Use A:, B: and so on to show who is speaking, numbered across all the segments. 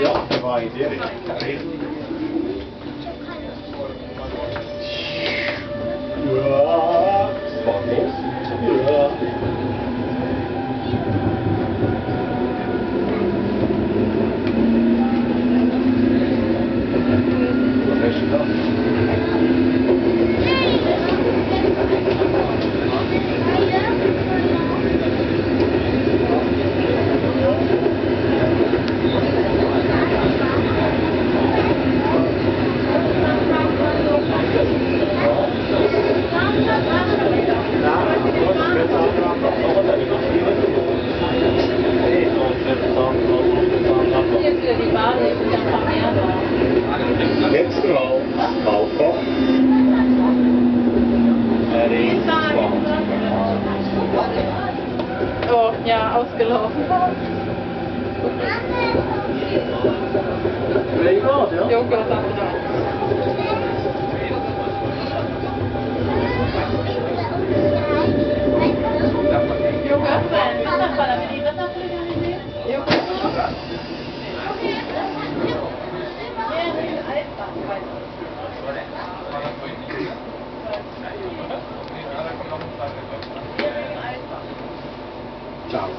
A: Ja, he did it. Restaurant Malkoch.
B: Oh, ja, ausgelaufen. Joghurt.
A: Tchau.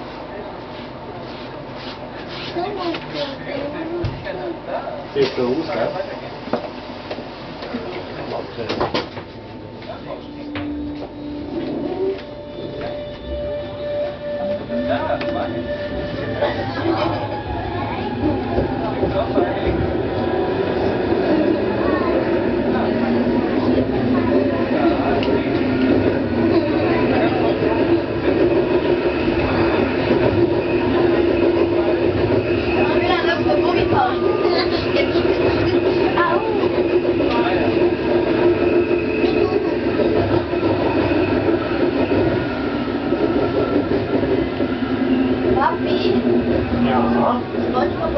A: 啊。